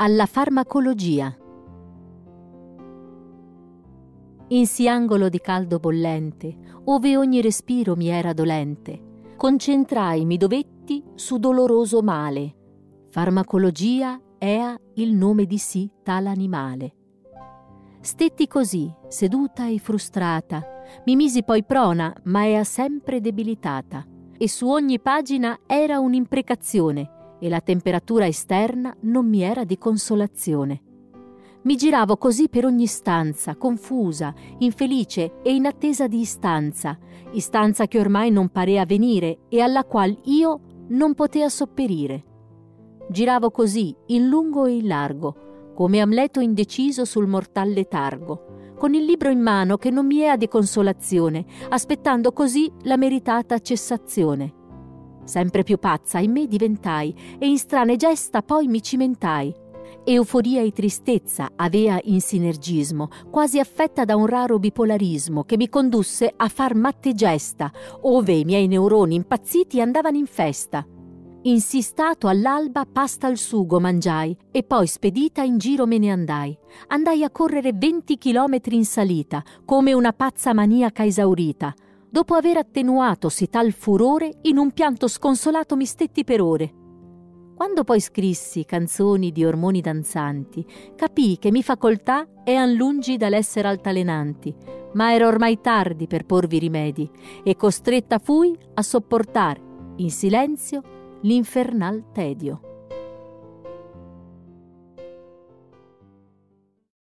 alla farmacologia. In si angolo di caldo bollente, ove ogni respiro mi era dolente, concentrai mi dovetti su doloroso male. Farmacologia ea il nome di sì tal animale. Stetti così, seduta e frustrata, mi misi poi prona, ma ea sempre debilitata, e su ogni pagina era un'imprecazione, e la temperatura esterna non mi era di consolazione. Mi giravo così per ogni stanza, confusa, infelice e in attesa di istanza, istanza che ormai non parea venire e alla qual io non potea sopperire. Giravo così, in lungo e in largo, come Amleto indeciso sul mortal letargo, con il libro in mano che non mi era di consolazione, aspettando così la meritata cessazione. Sempre più pazza in me diventai e in strane gesta poi mi cimentai. Euforia e tristezza avea in sinergismo, quasi affetta da un raro bipolarismo che mi condusse a far matte gesta, ove i miei neuroni impazziti andavano in festa. Insistato all'alba pasta al sugo mangiai e poi spedita in giro me ne andai. Andai a correre 20 chilometri in salita, come una pazza maniaca esaurita dopo aver attenuatosi tal furore, in un pianto sconsolato mi stetti per ore. Quando poi scrissi canzoni di ormoni danzanti, capii che mi facoltà ean lungi dall'essere altalenanti, ma era ormai tardi per porvi rimedi, e costretta fui a sopportar, in silenzio, l'infernal tedio.